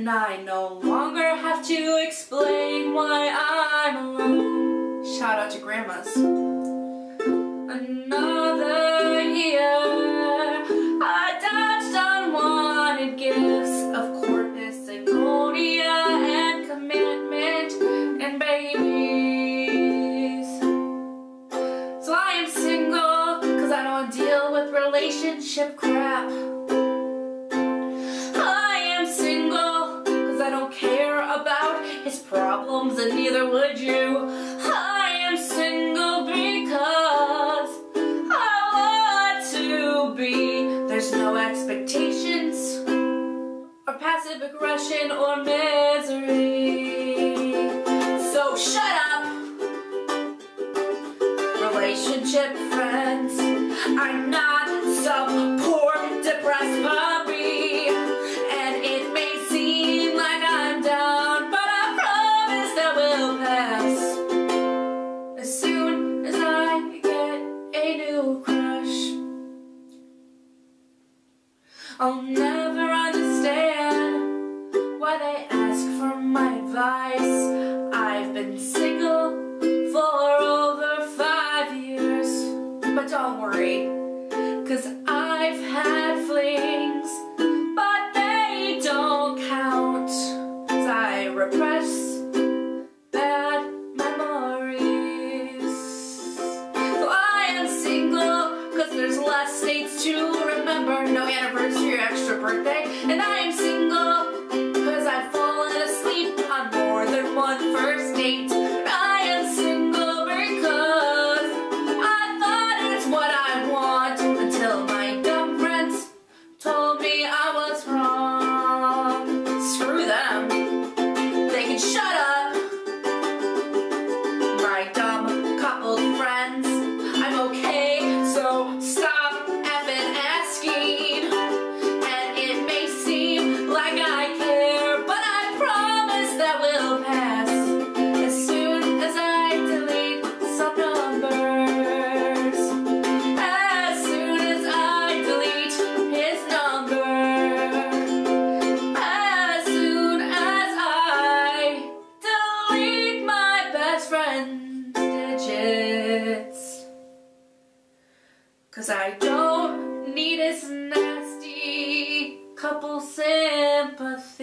And I no longer have to explain why I'm alone. Shout out to grandmas. Another year. I dodged unwanted gifts. Of corpus and and commitment and babies. So I am single cause I don't deal with relationship crap. Problems and neither would you. I am single because I want to be. There's no expectations or passive aggression or misery. So shut up, relationship friends. I'm not some poor depressed I'll never understand why they ask for my advice. I've been single for over five years, but don't worry, cause I've had flings, remember. No anniversary or extra birthday. And I am single, cause I've fallen asleep on more than one first date. Cause I don't need his nasty couple sympathy.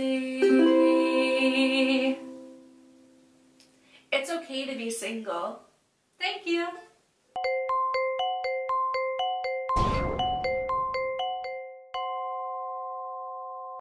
It's okay to be single. Thank you.